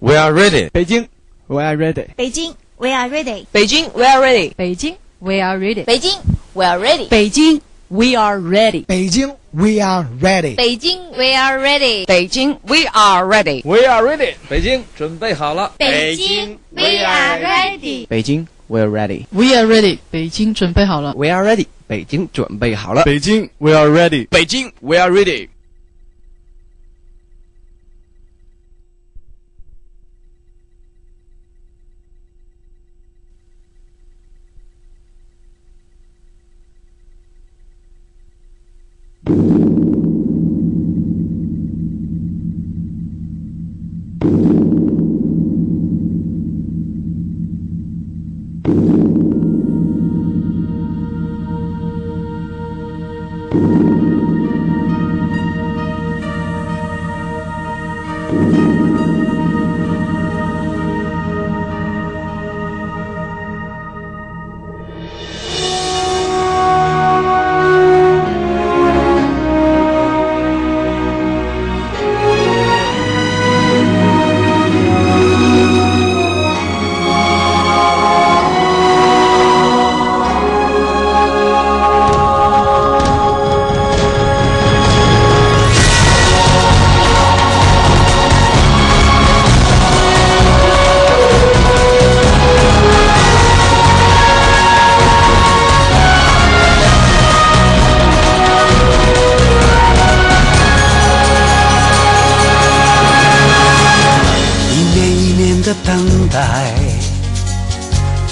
，We are ready。北京，We are ready。北京，We are ready。北京，We are ready。北京，We are ready。北京，We are ready。北京，We are ready。北京，We are ready。北京，We are ready。北京，We are ready。 We are ready。北京准备好了。北京，We are ready。北京，We are ready。 We are ready。北京准备好了。 We are ready。北京准备好了。北京，We are ready。北京，We are ready。 的等待，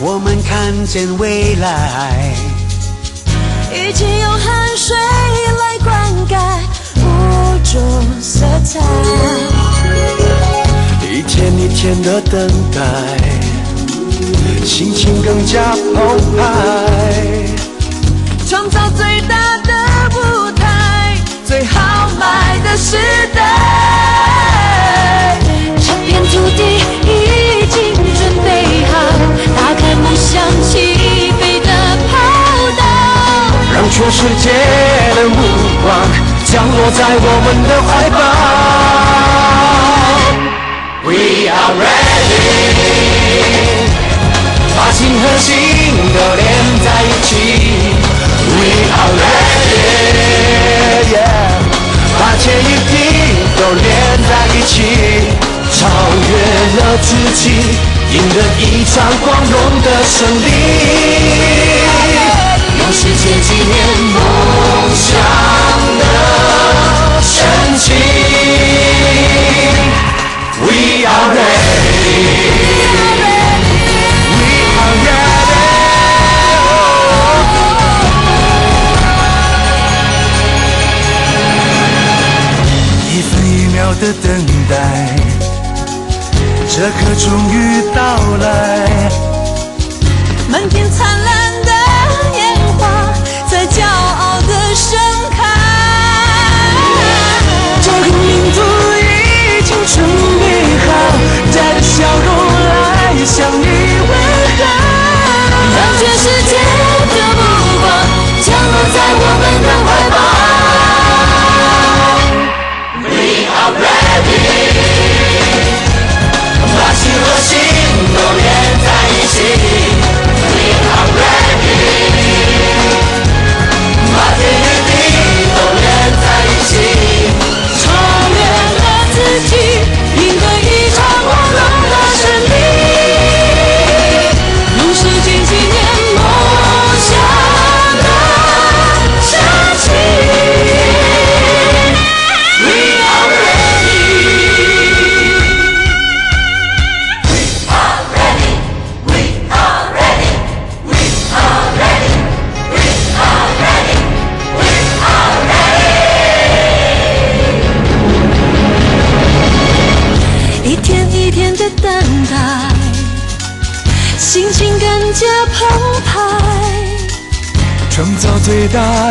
我们看见未来。一起用汗水来灌溉五种色彩。一天一天的等待，心情更加澎湃。创造最大的舞台，最豪迈的时。世界的目光降落在我们的怀抱。We are ready，把心和心都连在一起。We are ready，把天与地都连在一起，超越了自己，赢得一场光荣的胜利。终于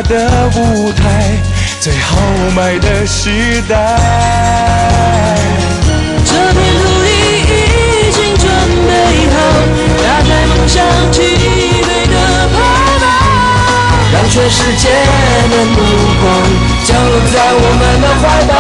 的舞台，最豪迈的时代。这片土地已经准备好，打开梦想起飞的跑道，让全世界的目光降落在我们的怀抱。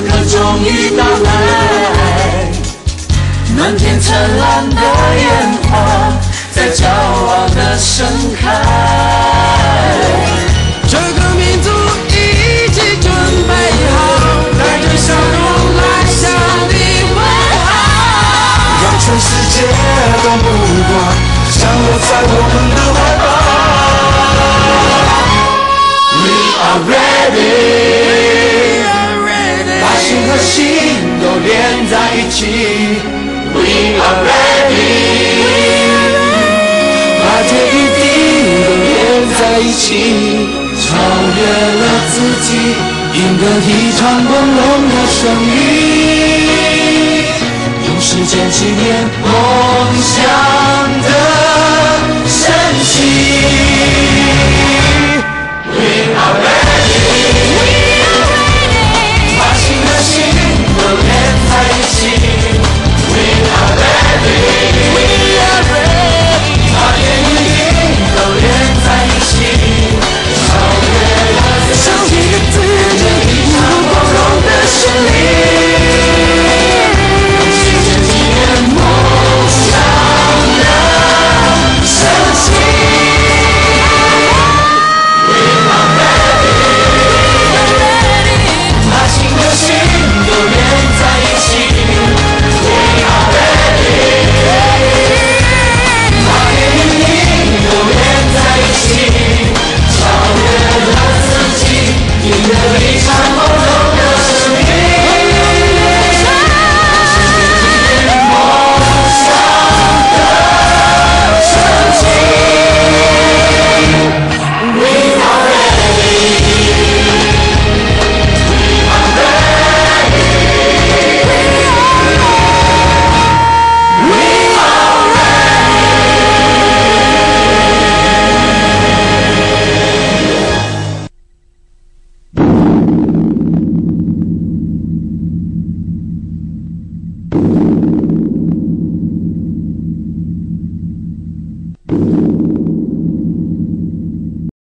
刻终于到来。满天灿烂的烟花，在骄傲的盛开。这个民族已经准备好，带着笑容来向你问好。让全世界的目光降落在我们的怀抱。We are ready，连在一起。We are ready，把天与地都连在一起，超越了自己，赢得一场光荣的胜利。用时间纪念梦想